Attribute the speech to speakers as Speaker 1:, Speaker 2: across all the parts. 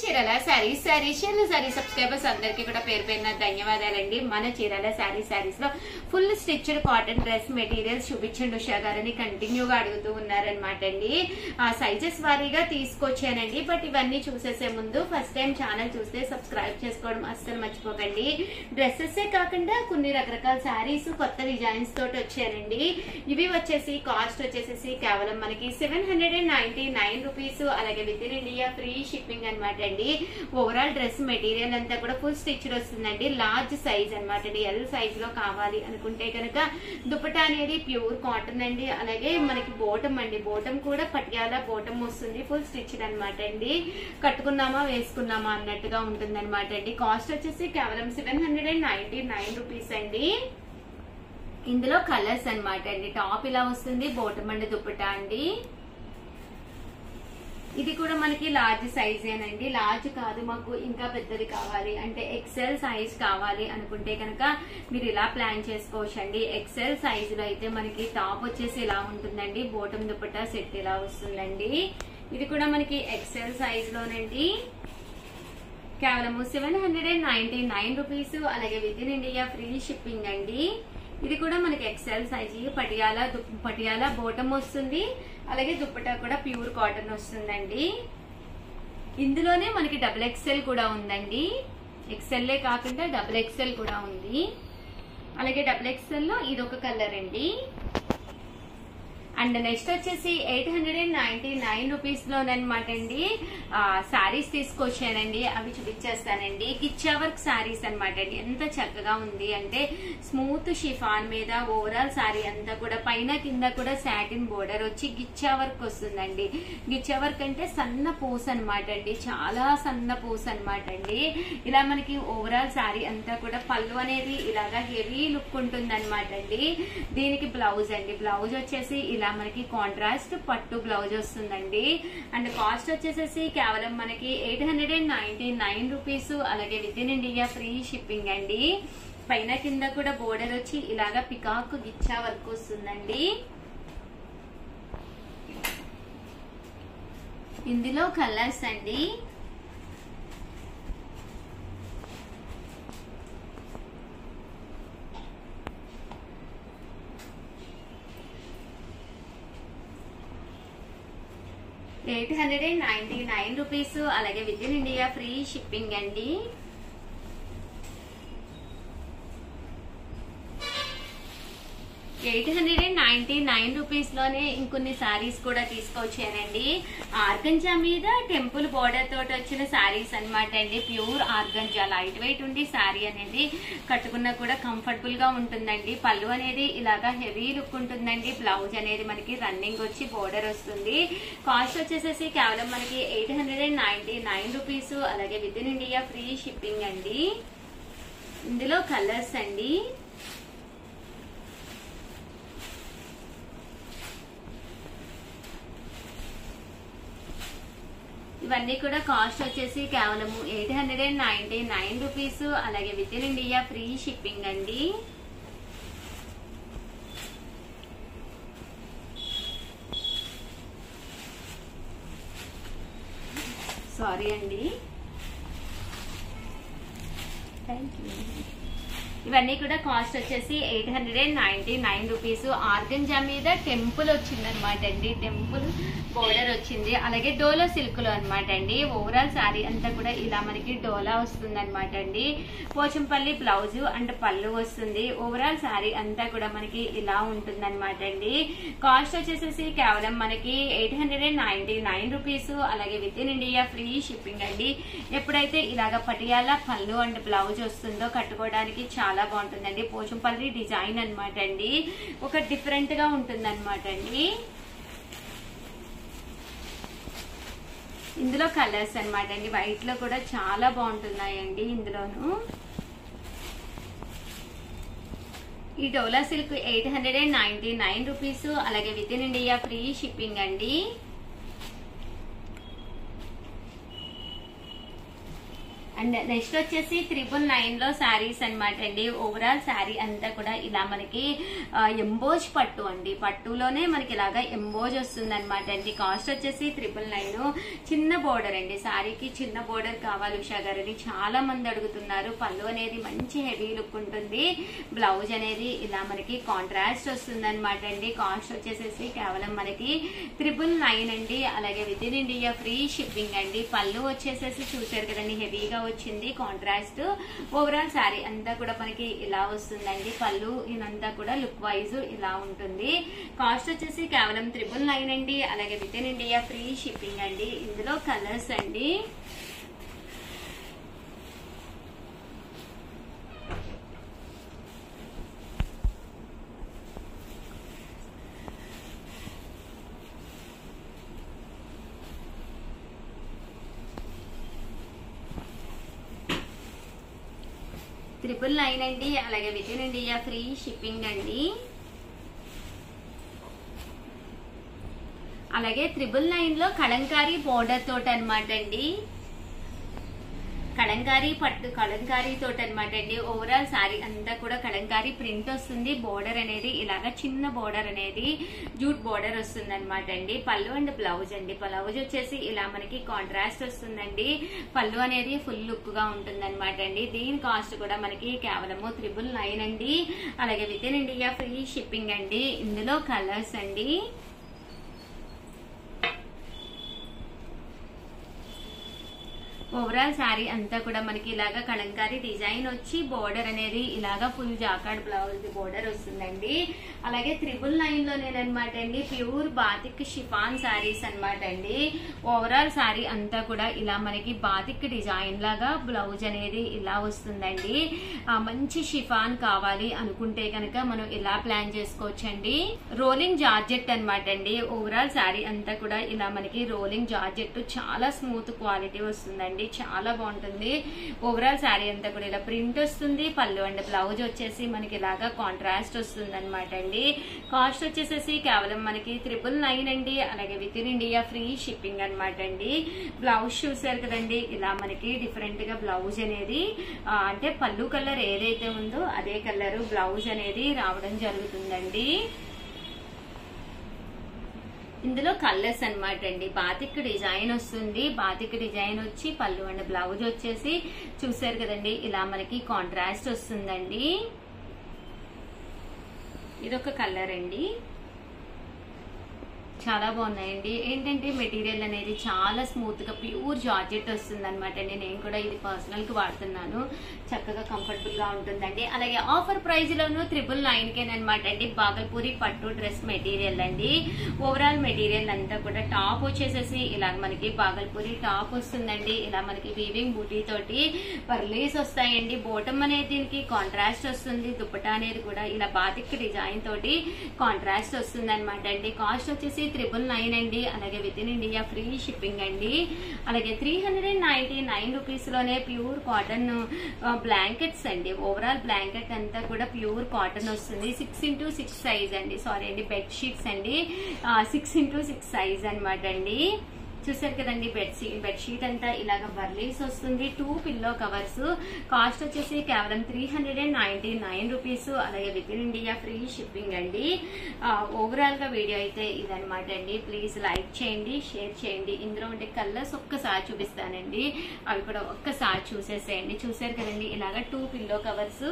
Speaker 1: Chirala saree saree షెల్ saree subscribers అందరికీ కూడా పేరు పేరున ధన్యవాదాలండి. మన చీరల శారీ శారీస్లో full stitched cotton dress materials చూపించండి ఉషా గారని. కంటిన్యూగా అడుగుతూ ఉన్నారనమాట అండి. ఆ సైజెస్ వారీగా తీసుకొచ్చానండి. బట్ ఇవన్నీ చూసేసే ముందు ఫస్ట్ టైం ఛానల్ చూస్తే సబ్స్క్రైబ్ చేసుకోవడం అస్సలు మర్చిపోకండి. డ్రెస్సెస్ కాకుండా కొన్ని రకరకాల శారీస్ కొత్త డిజైన్స్ తోటి వచ్చానండి. ఇవి వచ్చేసి కాస్ట్ వచ్చేసి కేవలం మనకి seven hundred and ninety nine rupees అలాగే with in India free shipping అనమాట అండి ఓవరాల్ డ్రెస్ మెటీరియల్ అంతా కూడా ఫుల్ స్టిచ్డ్ వస్తుందండి. లార్జ్ సైజ్ అనమాట అండి. ఎల్ సైజ్లో కావాలి అనుకుంటే కనుక దుపట్టా అనేది ప్యూర్ కాటన్ అండి. అలాగే మనకి బోటం అండి. బోటం కూడా పటియాలా బోటం వస్తుంది. ఫుల్ స్టిచ్డ్ అనమాట అండి. కట్టుకున్నామా వేసుకున్నామా అన్నట్టుగా ఉంటుంది అనమాట అండి. కాస్ట్ వచ్చేసి కేవలం seven hundred and ninety nine rupees అండి. ఇందులో కలర్స్ అనమాట అండి. టాప్ ఇలా వస్తుంది. బోటం అండి. దుప్పటా అండి. ఇది కూడా మనకి లార్జ్ సైజేనండి లార్జ్ కాదు మాకు ఇంకా పెద్దది కావాలి. అంటే ఎక్సెల్ సైజ్ కావాలి అనుకుంటే కనుక మీరు ఇలా ప్లాన్ చేసుకోవచ్చండి. ఎక్సెల్ సైజ్లో అయితే మనకి టాప్ వచ్చేసి ఇలా ఉంటుందండి? బోటం దుపట్టా సెట్ ఇలా వస్తుందండి? ఇది కూడా మనకి ఎక్సెల్ సైజ్ లోనండి కేవలము seven hundred and ninety nine rupees అలాగే with in India free shipping అండి. ఇది కూడా మనకి XL size Patiala Patiala bottom వస్తుంది. అలాగే దుప్పటా కూడా ప్యూర్ కాటన్ వస్తుందండి. ఇందులోనే మనకి డబుల్ ఎక్సెల్ కూడా ఉందండి. ఎక్సెల్లే కాకుండా డబుల్ ఎక్సెల్ కూడా ఉంది. అలాగే డబుల్ ఎక్సెల్లో ఇది ఒక కలర్ అండి. అండ్ నెక్స్ట్ వచ్చేసి eight hundred and ninety nine rupees లోనమాట అండి. శారీస్ తీసుకొచ్చానండి. అవి చూపించేస్తానండి. కిచ్చా వర్క్ శారీస్ అనమాట అండి. ఎంత చక్కగా ఉంది. అంటే స్మూత్ షిఫాన్ మీద ఓవరాల్ శారీ అంతా కూడా పైన కింద కూడా సాటిన్ బోర్డర్ వచ్చి గిచ్చా వర్క్ వస్తుందండి. గిచ్చా వర్క్ అంటే సన్న పూస అనమాట అండి. చాలా సన్న పూస అనమాట అండి. ఇలా మనకి ఓవరాల్ శారీ అంతా కూడా పళ్ళు అనేది ఇలాగా హెవీ లుక్ ఉంటుంది అనమాట అండి. దీనికి బ్లౌజ్ అండి. బ్లౌజ్ వచ్చేసి ఇలా మనకి కాంట్రాస్ట్ పట్టు బ్లౌజ్ వస్తుందండి. అండ్ కాస్ట్ వచ్చేసేసి కేవలం మనకి eight hundred and ninety nine rupees అలాగే with in India free shipping అండి. పైన కింద కూడా బోర్డర్ వచ్చి ఇలాగా పికాక్ గిచ్చా వర్క్ వస్తుందండి. ఇందులో కలర్స్ అండి. Eight hundred and ninety nine rupees. అలాగే with in India free shipping అండి. ఎయిట్ హండ్రెడ్ నైన్టీ నైన్ రూపీస్లోనే ఇంకొన్ని శారీస్ కూడా తీసుకొచ్చానండి. ఆర్గంజా మీద టెంపుల్ బోర్డర్ తోటి వచ్చిన శారీస్ అన్నమాట అండి. ప్యూర్ ఆర్గంజా లైట్ వెయిట్ ఉండి శారీ అనేది కట్టుకున్నా కూడా కంఫర్టబుల్గా ఉంటుందండి. పళ్ళు అనేది ఇలాగా హెవీ లుక్ ఉంటుందండి. బ్లౌజ్ అనేది మనకి రన్నింగ్ వచ్చి బోర్డర్ వస్తుంది. కాస్ట్ వచ్చేసేసి కేవలం మనకి eight hundred and ninety nine rupees. అలాగే with in India free shipping అండి. ఇందులో కలర్స్ అండి. ఇవన్నీ కూడా కాస్ట్ వచ్చేసి కేవలం eight hundred and ninety nine rupees. అలాగే with in India free shipping అండి. సారీ అండి. థ్యాంక్ యూ ఇవన్నీ కూడా కాస్ట్ వచ్చేసి eight hundred and ninety nine rupees. Organza మీద టెంపుల్ వచ్చిందనమాట అండి. టెంపుల్ బోర్డర్ వచ్చింది. అలాగే డోలో సిల్క్లో అనమాట అండి. ఓవరాల్ శారీ అంతా కూడా ఇలా మనకి డోలా వస్తుందన్నమాట అండి. పోచంపల్లి బ్లౌజ్ అండ్ పళ్ళు వస్తుంది. ఓవరాల్ శారీ అంతా కూడా మనకి ఇలా ఉంటుందన్నమాట అండి. కాస్ట్ వచ్చేసేసి కేవలం మనకి eight hundred and ninety nine rupees. అలాగే with in India free shipping అండి. ఎప్పుడైతే ఇలాగ పటియాల పళ్ళు అండ్ బ్లౌజ్ వస్తుందో కట్టుకోవడానికి చాలా చాలా బాగుంటుందండి. పోచంపల్లి డిజైన్ అన్నమాట అండి. ఒక డిఫరెంట్గా ఉంటుంది అనమాట అండి. ఇందులో కలర్స్ అన్నమాట అండి. వైట్లో కూడా చాలా బాగుంటున్నాయండి ఇందులోను. ఈ Dola silk eight hundred and ninety nine rupees. అలాగే with in India free shipping అండి. అండ్ నెక్స్ట్ వచ్చేసి త్రిబుల్ నైన్లో శారీస్ అనమాట అండి. ఓవరాల్ శారీ అంతా కూడా ఇలా మనకి ఎంబోజ్ పట్టు అండి. పట్టులోనే మనకి ఇలాగా ఎంబోజ్ వస్తుంది అనమాట అండి. కాస్ట్ వచ్చేసి త్రిబుల్ నైన్. చిన్న బోర్డర్ అండి. శారీకి చిన్న బోర్డర్ కావాలి ఉషా గారని చాలా మంది అడుగుతున్నారు. పళ్ళు అనేది మంచి హెవీ లుక్ ఉంటుంది. బ్లౌజ్ అనేది ఇలా మనకి కాంట్రాస్ట్ వస్తుంది అనమాట అండి. కాస్ట్ వచ్చేసేసి కేవలం మనకి త్రిబుల్ నైన్ అండి. అలాగే with in India free shipping అండి. పళ్ళు వచ్చేసేసి చూసారు కదండి హెవీగా వచ్చింది కాంట్రాస్ట్ ఓవరాల్ శారీ అంతా కూడా మనకి ఇలా వస్తుందండి. పళ్ళు ఇదంతా కూడా లుక్ వైజ్ ఇలా ఉంటుంది. కాస్ట్ వచ్చేసి కేవలం త్రిపుల్ నైన్ అండి. అలాగే with in India free shipping అండి. ఇందులో కలర్స్ అండి. ట్రిపుల్ నైన్ అండి అలాగే with in India free shipping అండి. అలాగే త్రిబుల్ నైన్లో కలంకారీ బోర్డర్ తోటి అనమాట అండి. కలంకారీ పట్టు కలంకారీ తోట అనమాట అండి. ఓవరాల్ శారీ అంతా కూడా కలంకారీ ప్రింట్ వస్తుంది. బోర్డర్ అనేది ఇలాగ చిన్న బోర్డర్ అనేది జూట్ బోర్డర్ వస్తుంది అనమాట అండి. పళ్ళు అండ్ బ్లౌజ్ అండి. బ్లౌజ్ వచ్చేసి ఇలా మనకి కాంట్రాస్ట్ వస్తుందండి. పళ్ళు అనేది ఫుల్ లుక్గా ఉంటుంది అనమాట అండి. దీని కాస్ట్ కూడా మనకి కేవలము త్రిబుల్ నైన్ అండి. అలాగే with in India free shipping అండి. ఇందులో కలర్స్ అండి. ఓవరాల్ శారీ అంతా కూడా మనకి ఇలాగా కళంకారీ డిజైన్ వచ్చి బోర్డర్ అనేది ఇలాగా ఫుల్ జాకాడ్ బ్లౌజ్ బోర్డర్ వస్తుందండి. అలాగే త్రిబుల్ నైన్ లోనేనమాట అండి. ప్యూర్ బాతిక్ షిఫాన్ శారీస్ అనమాట అండి. ఓవరాల్ శారీ అంతా కూడా ఇలా మనకి బాతిక్ డిజైన్ లాగా బ్లౌజ్ అనేది ఇలా వస్తుందండి. మంచి షిఫాన్ కావాలి అనుకుంటే కనుక మనం ఇలా ప్లాన్ చేసుకోవచ్చండి? రోలింగ్ జార్జెట్ అనమాట అండి. ఓవరాల్ శారీ అంతా కూడా ఇలా మనకి రోలింగ్ జార్జెట్ చాలా స్మూత్ క్వాలిటీ వస్తుందండి. చాలా బాగుంటుంది. ఓవరాల్ శారీ అంతా కూడా ఇలా ప్రింట్ వస్తుంది. పళ్ళు అండ్ బ్లౌజ్ వచ్చేసి మనకి ఇలాగా కాంట్రాస్ట్ వస్తుంది అనమాట అండి. కాస్ట్ వచ్చేసేసి కేవలం మనకి త్రిపుల్ నైన్ అండి. అలాగే with in India free shipping అనమాట అండి. బ్లౌజ్ చూసారు కదండి ఇలా మనకి డిఫరెంట్గా బ్లౌజ్ అనేది అంటే పళ్ళు కలర్ ఏదైతే ఉందో అదే కలర్ బ్లౌజ్ అనేది రావడం జరుగుతుందండి. ఇందులో కలర్స్ అన్నమాట అండి. బాతిక్ డిజైన్ వస్తుంది. బాతిక్ డిజైన్ వచ్చి పళ్ళు అండ్ బ్లౌజ్ వచ్చేసి చూసారు కదండి. ఇలా మనకి కాంట్రాస్ట్ వస్తుందండి. ఇదొక కలర్ అండి. చాలా బాగున్నాయండి. ఏంటంటే మెటీరియల్ అనేది చాలా స్మూత్గా ప్యూర్ జార్జెట్ వస్తుంది అనమాట నేను కూడా ఇది పర్సనల్కి వాడుతున్నాను. చక్కగా కంఫర్టబుల్గా ఉంటుందండి. అలాగే ఆఫర్ ప్రైస్ లోను త్రిబుల్ నైన్ కే అనమాట అండి. బాగల్పూరి పట్టు డ్రెస్ మెటీరియల్ అండి. ఓవరాల్ మెటీరియల్ అంతా కూడా టాప్ వచ్చేసేసి ఇలా మనకి బాగల్పూరి టాప్ వస్తుందండి. ఇలా మనకి వీవింగ్ బూటీ తోటి పర్లీస్ వస్తాయండి. బోటం అనేది దీనికి కాంట్రాస్ట్ వస్తుంది. దుప్పటా అనేది కూడా ఇలా బాతిక్ డిజైన్ తోటి కాంట్రాస్ట్ వస్తుంది అనమాట అండి. కాస్ట్ వచ్చేసి త్రిబుల్ నైన్ అండి అలాగే with in India free shipping అండి. అలాగే three hundred and ninety nine రూపీస్లోనే pure cotton blankets అండి. ఓవరాల్ బ్లాంకెట్ అంతా కూడా ప్యూర్ కాటన్ వస్తుంది. సిక్స్ ఇంటూ సిక్స్ సైజ్ అండి. సారీ అండి బెడ్ షీట్స్ అండి. సిక్స్ ఇంటూ సిక్స్ సైజ్ అనమాట అండి. చూసారు కదండి బెడ్షీట్ బెడ్షీట్ అంతా ఇలాగ బర్లీస్ వస్తుంది టూ పిల్లో కవర్స్ కాస్ట్ వచ్చేసి కేవలం three hundred and ninety nine rupees అలాగే with in India free shipping అండి. ఓవరాల్గా వీడియో అయితే ఇదనమాట అండి. ప్లీజ్ లైక్ చేయండి షేర్ చేయండి. ఇందులో ఉండే కలర్స్ ఒక్కసారి చూపిస్తానండి. అవి కూడా ఒక్కసారి చూసేసేయండి. చూసారు కదండి ఇలాగ టూ పిల్లో కవర్స్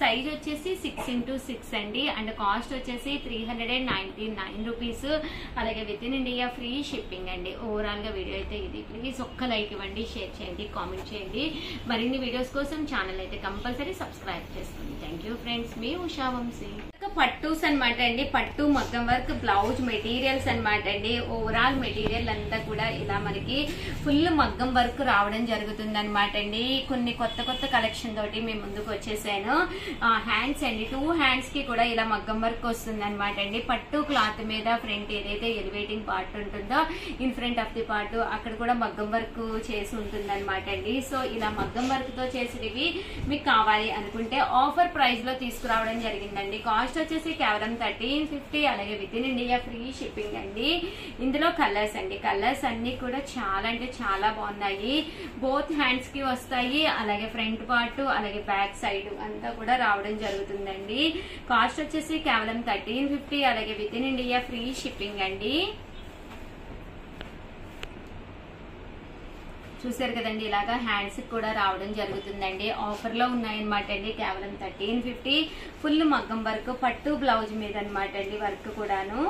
Speaker 1: సైజ్ వచ్చేసి సిక్స్ ఇంటూ సిక్స్ అండి. అండ్ కాస్ట్ వచ్చేసి three hundred and ninety nine rupees అలాగే with in India free shipping అండి. ఓవరాల్ గా వీడియో అయితే ఇది. ప్లీజ్ ఒక్క లైక్ ఇవ్వండి షేర్ చేయండి కామెంట్ చేయండి. మరిన్ని వీడియోస్ కోసం ఛానల్ అయితే కంపల్సరీ సబ్స్క్రైబ్ చేసుకోండి. థ్యాంక్ యూ ఫ్రెండ్స్ మీ ఉషా వంశీ. పట్టూస్ అనమాట అండి. పట్టు మగ్గం వర్క్ బ్లౌజ్ మెటీరియల్స్ అనమాట అండి. ఓవరాల్ మెటీరియల్ అంతా కూడా ఇలా మనకి ఫుల్ మగ్గం వర్క్ రావడం జరుగుతుంది అనమాట అండి. కొన్ని కొత్త కొత్త కలెక్షన్ తోటి మేము ముందుకు వచ్చేసాను. హ్యాండ్స్ అండి. టూ హ్యాండ్స్కి కూడా ఇలా మగ్గం వర్క్ వస్తుంది అనమాట అండి. పట్టు క్లాత్ మీద ఫ్రంట్ ఏదైతే ఎలివేటింగ్ పార్ట్ ఉంటుందో in front of the part అక్కడ కూడా మగ్గం వర్క్ చేసి ఉంటుంది అనమాట అండి. సో ఇలా మగ్గం వర్క్తో చేసినవి మీకు కావాలి అనుకుంటే ఆఫర్ ప్రైస్లో తీసుకురావడం జరిగిందండి. కాస్ట్ వచ్చేసి కేవలం థర్టీన్ ఫిఫ్టీ అలాగే with in India free shipping అండి. ఇందులో కలర్స్ అండి. కలర్స్ అన్ని కూడా చాలా అంటే చాలా బాగున్నాయి. బోత్ హ్యాండ్స్కి వస్తాయి. అలాగే ఫ్రంట్ పార్ట్ అలాగే బ్యాక్ సైడ్ అంతా కూడా రావడం జరుగుతుందండి. కాస్ట్ వచ్చేసి కేవలం థర్టీన్ ఫిఫ్టీ అలాగే with in India free shipping అండి. చూసారు కదండి ఇలాగా హ్యాండ్స్ కూడా రావడం జరుగుతుందండి. ఆఫర్లో ఉన్నాయన్నమాట అండి కేవలం థర్టీన్ ఫిఫ్టీ. ఫుల్ మగ్గం వర్క్ పట్టు బ్లౌజ్ మీద అనమాట అండి వర్క్ కూడాను.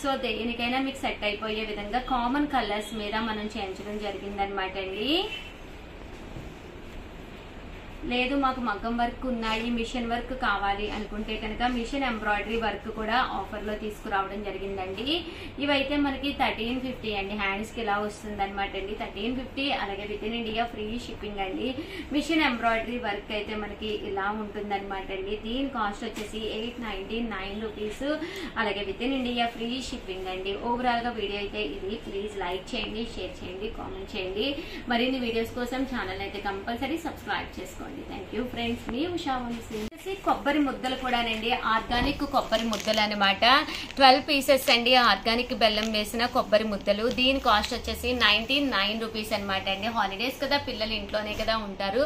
Speaker 1: సో దేనికైనా మీకు సెట్ అయిపోయే విధంగా కామన్ కలర్స్ మీద మనం చేయించడం జరిగిందనమాట అండి. లేదు మాకు మగ్గం వర్క్ ఉన్నాయి మిషన్ వర్క్ కావాలి అనుకుంటే కనుక మిషన్ ఎంబ్రాయిడరీ వర్క్ కూడా ఆఫర్లో తీసుకురావడం జరిగిందండి. ఇవైతే మనకి థర్టీన్ ఫిఫ్టీ అండి. హ్యాండ్స్కి ఇలా వస్తుంది అనమాట అండి. థర్టీన్ ఫిఫ్టీ అలాగే with in India free shipping అండి. మిషన్ ఎంబ్రాయిడరీ వర్క్ అయితే మనకి ఇలా ఉంటుంది అనమాట అండి. దీని కాస్ట్ వచ్చేసి ఎయిట్ నైన్టీ నైన్ రూపీస్ అలాగే with in India free shipping అండి. ఓవరాల్గా వీడియో అయితే ఇది. ప్లీజ్ లైక్ చేయండి షేర్ చేయండి కామెంట్ చేయండి. మరిన్ని వీడియోస్ కోసం ఛానల్ అయితే కంపల్సరీ సబ్స్క్రైబ్ చేసుకోండి. థ్యాంక్ యూ ఫ్రెండ్స్ మీ ఉషా వచ్చేసి కొబ్బరి ముద్దలు కూడానండి. ఆర్గానిక్ కొబ్బరి ముద్దలు అనమాట ట్వెల్వ్ పీసెస్ అండి. ఆర్గానిక్ బెల్లం వేసిన కొబ్బరి ముద్దలు. దీని కాస్ట్ వచ్చేసి నైన్టీ నైన్ రూపీస్ అనమాట అండి. హాలిడేస్ కదా పిల్లలు ఇంట్లోనే కదా ఉంటారు.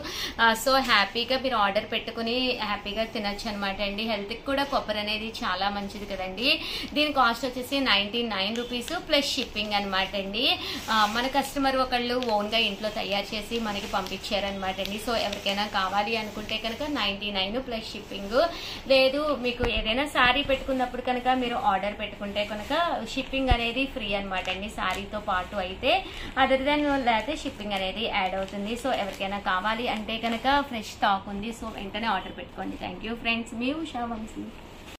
Speaker 1: సో హ్యాపీగా మీరు ఆర్డర్ పెట్టుకుని హ్యాపీగా తినచ్చు అనమాట అండి. హెల్త్కి కూడా కొబ్బరి అనేది చాలా మంచిది కదండి. దీని కాస్ట్ వచ్చేసి ninety nine rupees plus shipping అనమాట అండి మన కస్టమర్ ఒకళ్ళు ఓన్గా ఇంట్లో తయారు చేసి మనకి పంపించారనమాట అండి. సో ఎవరికైనా కావాలి అనుకుంటే కనుక నైన్టీ నైన్ ప్లస్ షిప్పింగ్. లేదు మీకు ఏదైనా శారీ పెట్టుకున్నప్పుడు కనుక మీరు ఆర్డర్ పెట్టుకుంటే కనుక షిప్పింగ్ అనేది ఫ్రీ అనమాట అండి శారీతో పాటు అయితే. అదర్ దాన్ లేకపోతే షిప్పింగ్ అనేది యాడ్ అవుతుంది. సో ఎవరికైనా కావాలి అంటే కనుక ఫ్రెష్ స్టాక్ ఉంది. సో వెంటనే ఆర్డర్ పెట్టుకోండి. థ్యాంక్ యూ ఫ్రెండ్స్ మీ ఉషా వంశీ.